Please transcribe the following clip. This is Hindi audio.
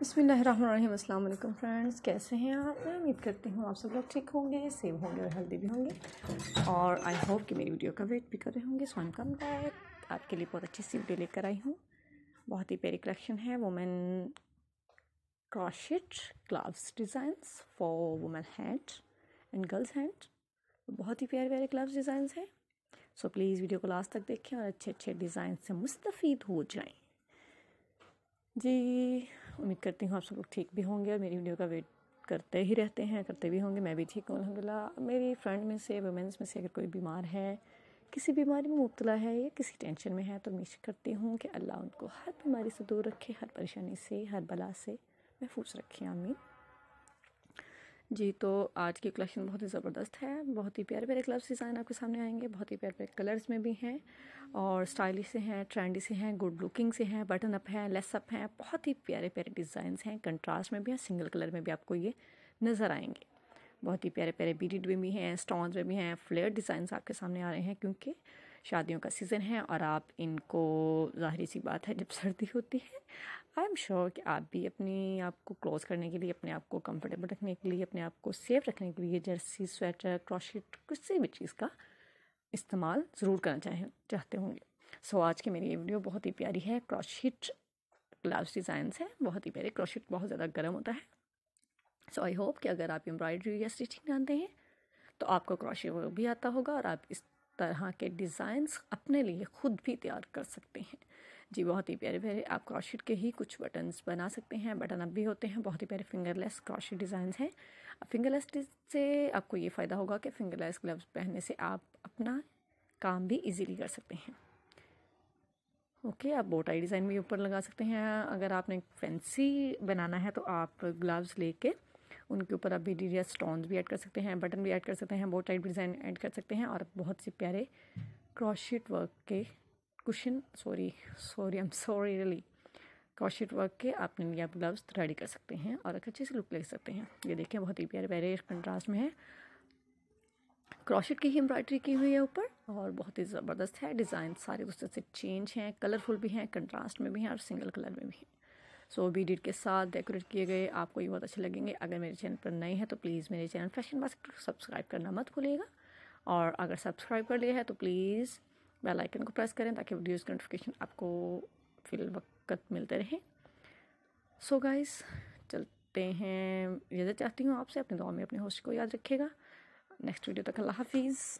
बसमीम फ्रेंड्स, कैसे हैं आप? मैं उम्मीद करती हूँ आप सब लोग ठीक होंगे सेव होंगे और हेल्दी भी होंगे। और आई होप कि मेरी वीडियो का वेट भी कर रहे होंगे। सो आई कम बैक आपके लिए बहुत अच्छी सी वीडियो लेकर आई हूँ। बहुत ही प्यारी कलेक्शन है women crochet gloves designs for women hand and girls hand बहुत ही प्यारे प्यारे ग्लव्स डिज़ाइंस हैं। सो प्लीज़ वीडियो को लास्ट तक देखें और अच्छे अच्छे डिज़ाइन से मुस्तफ़ हो जाएँ। जी उम्मीद करती हूँ आप सब लोग ठीक भी होंगे और मेरी वीडियो का वेट करते ही रहते हैं, करते भी होंगे, मैं भी ठीक हूँ, अलहमदिल्ला। मेरी फ्रेंड में से वुमेंस में से अगर कोई बीमार है, किसी बीमारी में मुबतला है या किसी टेंशन में है तो उम्मीद करती हूँ कि अल्लाह उनको हर बीमारी से दूर रखे, हर परेशानी से, हर बला से महफूज रखें, आमीन। जी तो आज की कलेक्शन बहुत ही ज़बरदस्त है। बहुत ही प्यारे प्यारे कलर्स डिज़ाइन आपके सामने आएँगे, बहुत ही प्यारे प्यारे कलर्स में भी हैं और स्टाइलिश से हैं ट्रेंडी से हैं गुड लुकिंग से हैं बटन अप हैं लेस अप हैं, बहुत ही प्यारे प्यारे डिज़ाइंस हैं। कंट्रास्ट में भी हैं सिंगल कलर में भी आपको ये नज़र आएँगे। बहुत ही प्यारे प्यारे बीडीड में भी हैं स्टोन्स में भी हैं फ्लेयर डिज़ाइन आपके सामने आ रहे हैं, क्योंकि शादियों का सीज़न है और आप इनको ज़ाहरी सी बात है जब सर्दी होती है आई एम श्योर कि आप भी अपनी आप को क्लोज करने के लिए अपने आप को कंफर्टेबल रखने के लिए अपने आप को सेफ़ रखने के लिए जर्सी स्वेटर क्रॉशिट किसी भी चीज़ का इस्तेमाल ज़रूर करना चाहें चाहते होंगे। सो so, आज की मेरी ये वीडियो बहुत ही प्यारी है। क्रॉशिट ग्लास डिज़ाइंस हैं बहुत ही प्यारे। क्रॉशिट बहुत ज़्यादा गर्म होता है। सो आई होप कि अगर आप एम्ब्रॉयडरी या स्टिचिंग जानते हैं तो आपको क्रॉशिट भी आता होगा और आप इस तरह के डिज़ाइंस अपने लिए ख़ुद भी तैयार कर सकते हैं। जी, बहुत ही प्यारे प्यारे आप क्रॉशिट के ही कुछ बटन्स बना सकते हैं बटन अब भी होते हैं, बहुत ही प्यारे फिंगरलेस क्रॉशिट डिज़ाइंस हैं। फिंगरलेस से आपको ये फ़ायदा होगा कि फिंगरलेस ग्लव्स पहनने से आप अपना काम भी इजीली कर सकते हैं। ओके, आप बोटाई डिज़ाइन भी ऊपर लगा सकते हैं। अगर आपने फैंसी बनाना है तो आप ग्लव्स लेके उनके ऊपर आप बी स्टोन्स भी ऐड कर सकते हैं बटन भी ऐड कर सकते हैं बहुत टाइट डिज़ाइन ऐड कर सकते हैं और बहुत से प्यारे क्रॉशिट वर्क के cushion sorry sorry am sorry really crochet work के आपने लिए आप ग्लव्स रेडी कर सकते हैं और एक अच्छे से लुक ले सकते हैं। ये देखें बहुत ही प्यारे प्यारे कंट्रास्ट में है। क्रॉशिट की ही एम्ब्रॉयडरी की हुई है ऊपर और बहुत ही ज़बरदस्त है। डिज़ाइन सारे दूसरे से चेंज हैं कलरफुल भी हैं कंट्रास्ट में भी हैं और सिंगल कलर में भी हैं। सो बी के साथ डेकोरेट किए गए, आपको ये बहुत अच्छे लगेंगे। अगर मेरे चैनल पर नए हैं तो प्लीज़ मेरे चैनल फ़ैशन बास्केट को सब्सक्राइब करना मत भूलिएगा। और अगर सब्सक्राइब कर लिया है तो प्लीज़ बेल आइकन को प्रेस करें ताकि वीडियोज़ की नोटिफिकेशन आपको फिल वक्त मिलते रहें। सो गाइस चलते हैं। इजाज़त चाहती हूँ आपसे, अपने दुआ में अपने होस्ट को याद रखिएगा। नेक्स्ट वीडियो तक अल्लाह हाफिज़।